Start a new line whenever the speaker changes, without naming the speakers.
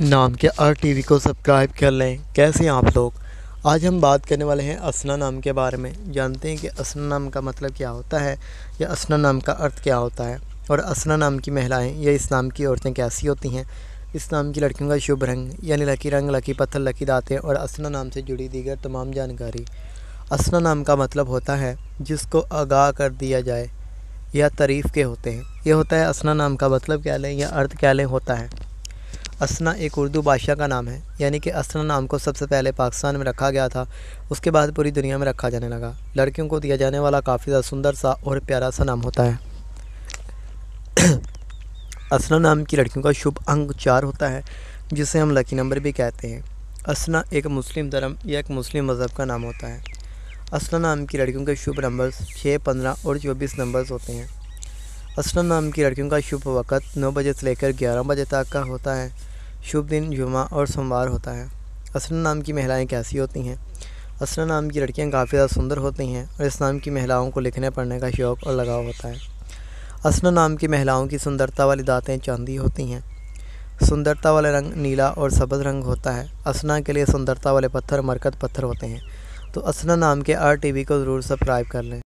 नाम के are TV को सब्सक्राइब कर लें। कैसे आप लोग? आज हम बात करने वाले हैं असना नाम के बारे में। जानते हैं कि असना नाम का मतलब क्या होता है या असना नाम का अर्थ क्या होता है? और असना नाम की महिलाएँ या इस नाम की औरतें कैसी होती हैं? इस नाम की लड़कियों का शुभ रंग यानी लकी रंग, लकी पत्थर, लकी दाते और असना नाम से जुड़ी दीगर तमाम जानकारी। असना नाम का मतलब होता है जिसको आगाह कर दिया जाए या तारीफ़ के होते हैं। ये होता है असना नाम का मतलब क्या लें या अर्थ क्या लें होता है। असना एक उर्दू बादशाह का नाम है। यानी कि असना नाम को सबसे पहले पाकिस्तान में रखा गया था। उसके बाद पूरी दुनिया में रखा जाने लगा। लड़कियों को दिया जाने वाला काफ़ी ज़्यादा सुंदर सा और प्यारा सा नाम होता है। असना नाम की लड़कियों का शुभ अंक चार होता है, जिसे हम लकी नंबर भी कहते हैं। असना एक मुस्लिम धर्म या एक मुस्लिम मज़हब का नाम होता है। असना नाम की लड़कियों के शुभ नंबर्स छः पंद्रह और चौबीस नंबर्स होते हैं। असना नाम की लड़कियों का शुभ वक़्त नौ बजे से लेकर ग्यारह बजे तक का होता है। शुभ दिन जुमा और सोमवार होता है। असना नाम की महिलाएँ कैसी होती हैं? असना नाम की लड़कियाँ काफ़ी ज़्यादा सुंदर होती हैं और इस नाम की महिलाओं को लिखने पढ़ने का शौक़ और लगाव होता है। असना नाम की महिलाओं की सुंदरता वाली दातें चांदी होती हैं। सुंदरता वाले रंग नीला और सब्ज़ रंग होता है। असना के लिए सुंदरता वाले पत्थर मरकत पत्थर होते हैं। तो असना नाम के आर टी को ज़रूर सब्सक्राइब कर लें।